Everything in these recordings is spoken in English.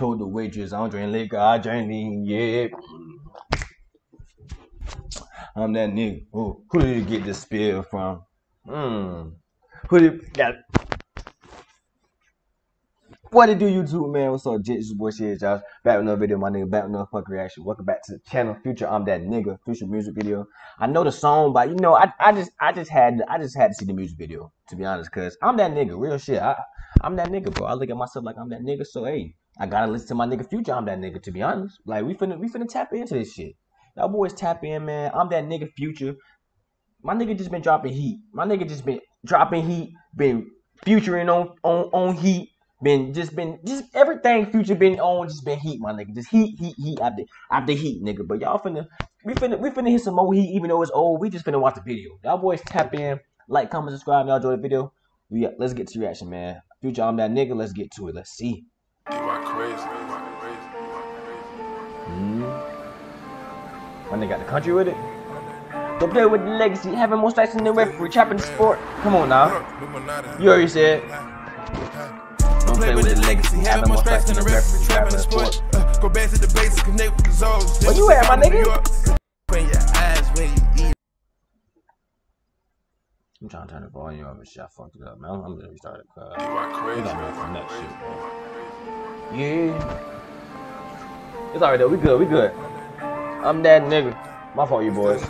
Told the waitress I don't drink liquor, I drink lean, yeah. I'm that nigga. Who, did you get this spill from? Hmm. Who did got what it do, YouTube, man? What's up, Jits? Boy Shit, Josh. Back with another video, my nigga. Back with another fucking reaction. Welcome back to the channel. Future, I'm that nigga. Future music video. I know the song, but you know, I, I just I just had I just had to see the music video, to be honest, cause I'm that nigga. Real shit. I I'm that nigga, bro. I look at myself like I'm that nigga. So hey, I gotta listen to my nigga Future. I'm that nigga, to be honest. Like we finna we finna tap into this shit. Y'all boys tap in, man. I'm that nigga Future. My nigga just been dropping heat. My nigga just been dropping heat. Been futuring on on on heat been just been just everything future been on just been heat, my nigga. Just heat, heat, heat after after heat, nigga. But y'all finna we finna we finna hit some more heat, even though it's old. We just finna watch the video. Y'all boys tap in, like, comment, subscribe. Y'all enjoy the video. We let's get to reaction, man. Future, I'm that nigga. Let's get to it. Let's see. You are crazy. Mm. My nigga got the country with it. Don't play with the legacy, having more strikes than the referee, trapping the sport. Come on now. You already said. Don't play with the legacy, having more strikes than the referee, trapping the sport. Uh, go back to the basics, connect with the zones. Where you at, my nigga? When your eyes, when you eat. I'm trying to turn the volume up and shit. I fucked it up, man. I'm gonna restart it. Cause You are we crazy. got more from that shit, bro. Yeah. It's alright though. We good. We good. I'm that nigga. My fault, you boys.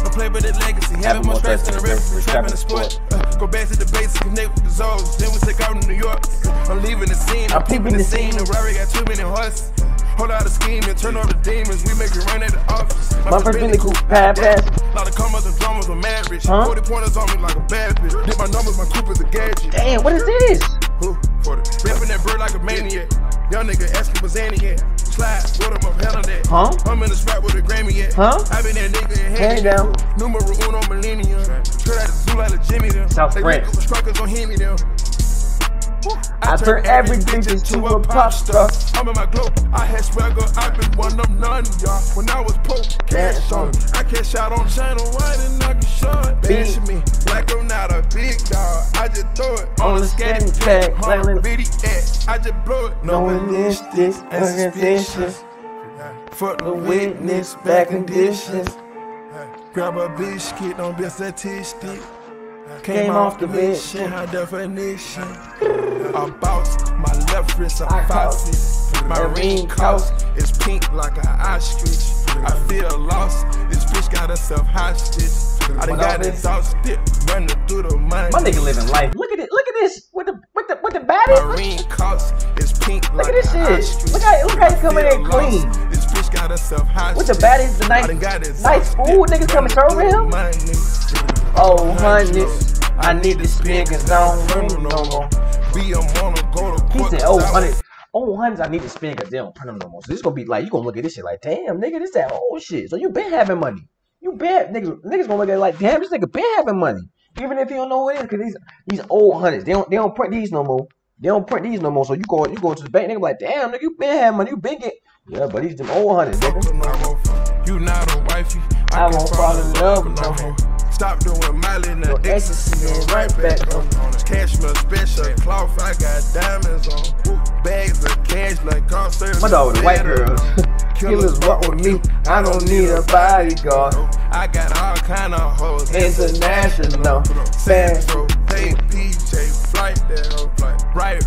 Don't play with the legacy, having more strikes than the referee, trapping the sport. Uh, go back to the basics, connect with the zones. Then we take out to New York. I'm leaving the scene, I'm peeping the scene. The Rari got too many horses. Hold out a scheme and turn off the demons. We make it rain at the office. My first Bentley coupe, pad pass. lot of commas and dramas mad rich. Huh? 40 pointers on me like a bad bitch. Did my numbers, my coupe is a gadget. Damn, what is this? Who? For the rapping that bird like a maniac. Young nigga asking what's Annie at. Slide, what him up, hell that. Huh? I'm in the spot with a Grammy at. Huh? I been that nigga in Hand down. Numero uno millennium. Straight out the zoo like a Jimmy them. South they France. nigga with strikers on Henny them. I turn everything bitch into a pop star. I'm in my glow. I had swagger. I been one of none, y'all. When I was poor, cash on. I cash out on Chanel white and I can show it. Big. Me like I'm not a big dog. I just throw it On the scanning tag, Hundred landing- bitty at. I just blow it. No this and organizations. Fuck The witness, bad conditions. Grab a biscuit, don't be a statistic. Came off the mission. high definition. A boss, my left wrist a I faucet. My ring cost is pink like an ostrich. I feel lost. This bitch got herself hostage. I done got this? exhausted, running through the money. My nigga living life. Look at it. Look at this. With the with the with the My ring cost is pink Look like at this shit. Look how- look how he coming in clean. This bitch got herself hostage. With the baddest, the I nice, nice food. Niggas coming serving him. money. Oh, honey, I need spin cause I don't want no more. Be a wanna go to He court. said, oh, cause I oh, honey. Oh, hundreds, I need to spend because they don't print them no more. So this gonna be like, you gonna look at this shit like, damn, nigga, this that old shit. So you been having money. You been, niggas, niggas gonna look at it like, damn, this nigga been having money. Even if you don't know what it is, because these, these old hundreds, they don't, they don't print these no more. They don't print these no more. So you go, you go to the bank, nigga, like, damn, nigga, you been having money. You been get, yeah, but these them old hundreds, nigga. You not a wifey. I won't fall in love with no more. Stop doing Miley the ecstasy, and right back on. Cashmere special cloth, I got diamonds on. Bags of cash like concert. My dog with the white girls. Killers walk with me. I don't need a bodyguard. I got all kind of hoes. International. Central, pay PJ, flight that flight. Right,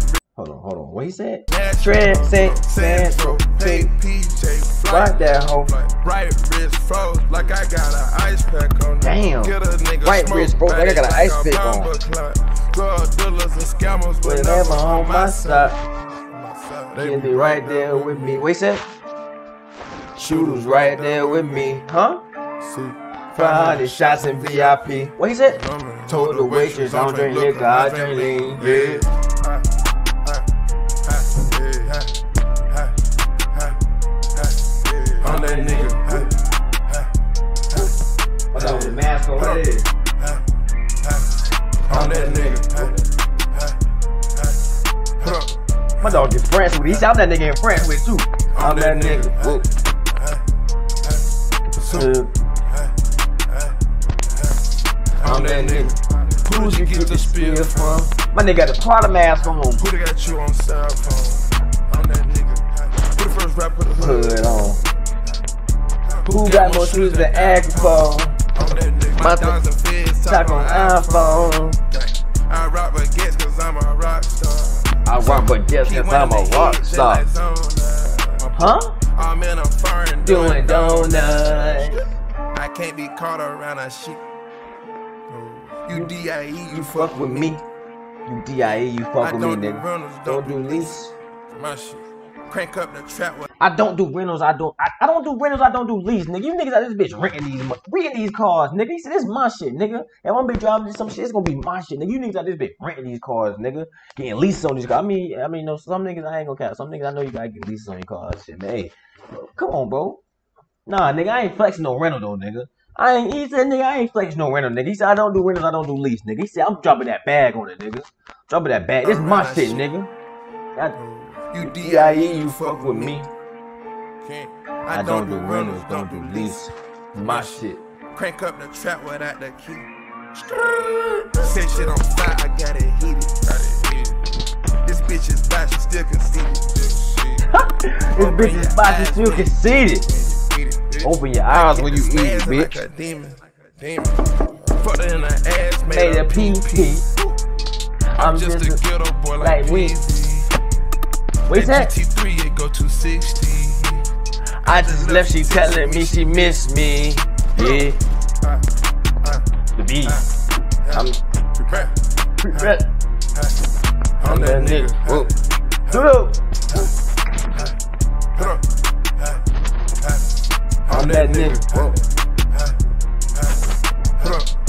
Hold on. What he said? Transcend, Central, pay PJ, Right that hoe. Right wrist froze like I got an ice pack on. Damn. Get a nigga Right wrist froze like I got an ice pack on. Drug dealers and scammers Whenever whenever on my side, he'll be right there with me. What he said? Shooters right there with me. Huh? See, 500 shots in VIP. What he said? Told the waitress I don't drink liquor, I drink lean. Yeah. My dog in France with. He's out that nigga in France with too. I'm that nigga. Whoa. Uh, I'm that nigga. Who did you get the spill from? My nigga got the Prada mask on. Who they got you on cell phone? I'm that nigga. Who the first rap put the hood? On. Who got more shoes than Agriphone? I'm that nigga. My diamonds and feds Talk on iPhone. I rock baguettes cause I'm a rock star. I rock but just Keep cause I'm a rock star. Huh? I'm in a foreign Doing donuts. I can't be caught around a shit. You DIE, you, You fuck with me. You DIE, you fuck with me, nigga. Don't do lease. My shit. Crank up the trap with I don't do rentals. I don't. I, I don't do rentals. I don't do lease, nigga. You niggas out this bitch renting these, renting these cars, nigga. He said this is my shit, nigga. And I'm be driving some shit. It's gonna be my shit, nigga. You niggas out this bitch renting these cars, nigga. Getting leases on these cars. I mean, I mean, no. Some niggas I ain't gonna count. Some niggas I know you gotta get leases on your cars, shit, man. Hey, come on, bro. Nah, nigga, I ain't flexing no rental though, nigga. I ain't. He said, nigga, I ain't flexing no rental, nigga. He said I don't do rentals. I don't do lease, nigga. He said I'm dropping that bag on it, nigga. Dropping that bag. This is my shit, shit. nigga. I, you DIE, you fuck with me. Can't. I don't do rentals, don't do lease. My shit. Crank up the trap without the key. Set shit on fire, I got it heated. Got it heated. This bitch is bad, she still conceited. This bitch is about to still conceited. Open your eyes when you eat, Like bitch. a demon. Demon. Fucked in the ass, made, Made a a pee. PP. I'm just a- ghetto boy like like we- Wait That that. GT3, it go to 60. I just left, she telling me she miss me. Yeah, Uh, uh, the beat. I'm prepared. I'm that nigga. Whoa. Whoa. Put up. I'm that nigga. Whoa. Put up.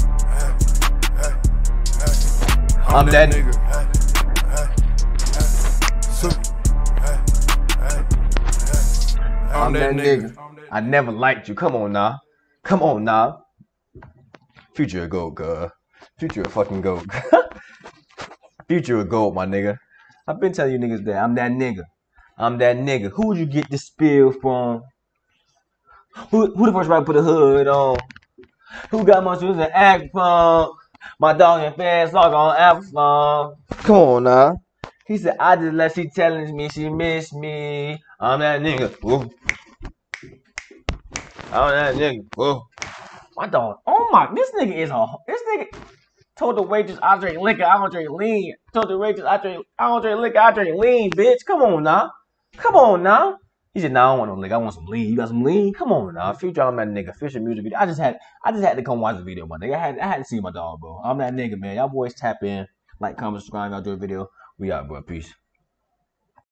I'm that nigga. I'm that nigga. I never liked you. Come on now. Come on now. Future a goat, girl. Future a fucking gold. Future a goat, my nigga. I've been telling you niggas that I'm that nigga. I'm that nigga. Who would you get the spill from? Who who the first rapper put a hood on? Who got my shoes and act from? My dog and fast log on Apple phone. Come on now. He said, I just let she telling me she miss me. I'm that nigga. Woo. I'm that nigga. Woo. My dog. Oh my, this nigga is a this nigga told the waitress I drink liquor, I don't drink lean. Told the waitress I drink I don't drink liquor, I drink lean, bitch. Come on now. Come on now. He said, nah, I don't want no liquor. I want some lean. You got some lean? Come on now. Future, I'm that nigga. Future music video. I just had I just had to come watch the video, my nigga. I had I had to see my dog, bro. I'm that nigga, man. Y'all boys tap in, like, comment, subscribe, y'all do a video. We out, bro. Peace.